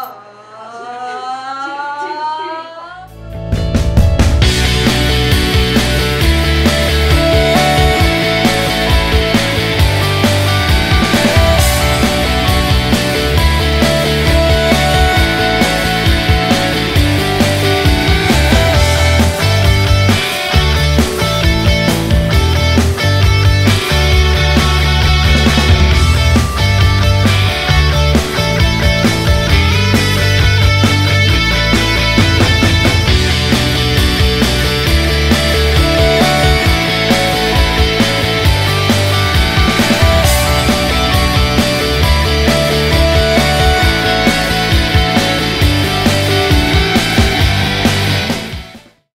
Oh.